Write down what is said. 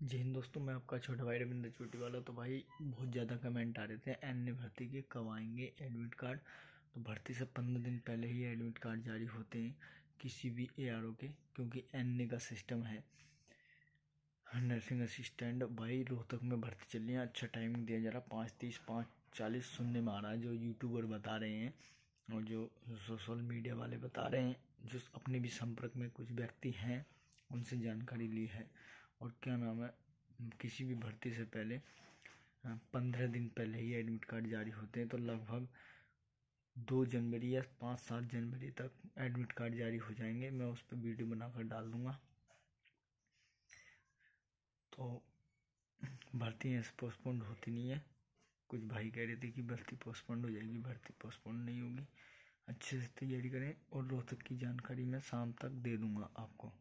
जी हिंद दोस्तों, मैं आपका छोटा भाई रविंद्र चोटी वाला तो भाई, बहुत ज़्यादा कमेंट आ रहे थे। एन भर्ती के कब आएँगे एडमिट कार्ड तो भर्ती से पंद्रह दिन पहले ही एडमिट कार्ड जारी होते हैं किसी भी एआरओ के, क्योंकि एन का सिस्टम है। नर्सिंग असिस्टेंट भाई, रोहतक में भर्ती चल रही है। अच्छा टाइमिंग दिया जा रहा। है पाँच तीस, पाँच चालीस सुनने में आ रहा है, जो यूट्यूबर बता रहे हैं और जो सोशल मीडिया वाले बता रहे हैं जो अपने भी संपर्क में कुछ व्यक्ति हैं, उनसे जानकारी ली है। और क्या नाम है, किसी भी भर्ती से पहले पंद्रह दिन पहले ही एडमिट कार्ड जारी होते हैं तो लगभग दो जनवरी या पाँच सात जनवरी तक एडमिट कार्ड जारी हो जाएँगे। मैं उस पर वीडियो बनाकर डाल दूँगा। तो भर्ती ऐसे पोस्टपोन्ड होती नहीं है। कुछ भाई कह रहे थे कि भर्ती पोस्टपोन्ड हो जाएगी, भर्ती पोस्टपोन्ड नहीं होगी। अच्छे से तैयारी करें और रोहतक की जानकारी मैं शाम तक दे दूँगा आपको।